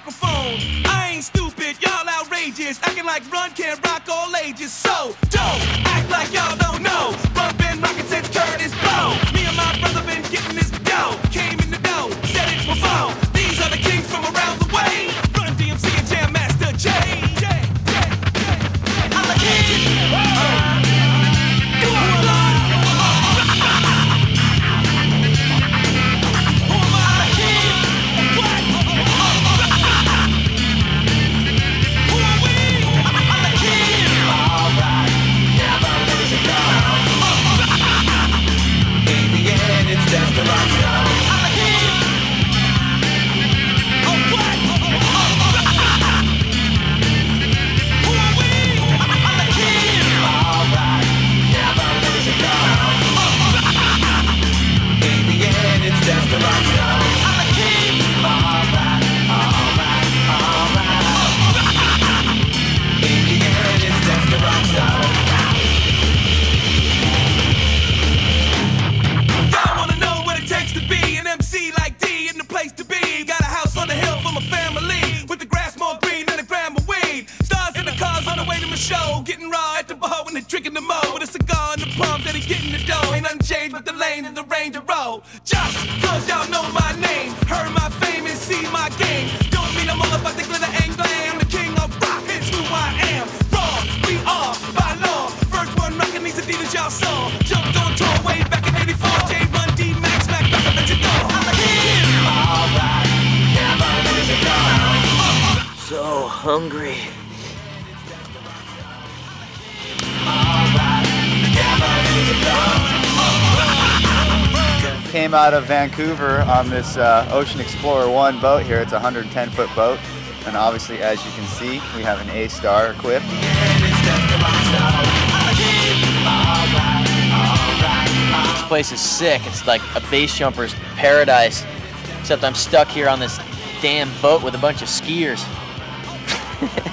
microphone. I ain't stupid, y'all outrageous. Acting like Run can't rock all ages. So don't act like y'all don't know. With a cigar the palms that he getting the dough. Ain't the lane and the range of. Just cause y'all know my name. Heard my fame and see my game. Don't mean I'm all about the glitter and glam. The king of rock, who I am. Raw, we are by law. First one rocking these Adidas y'all saw. Jumped on tour way back in 84. J Run D Max Mac. I'm. Alright, never lose a So hungry. Came out of Vancouver on this uh, Ocean Explorer 1 boat here. It's a 110 foot boat. And obviously, as you can see, we have an AStar equipped. This place is sick. It's like a base jumper's paradise. Except I'm stuck here on this damn boat with a bunch of skiers.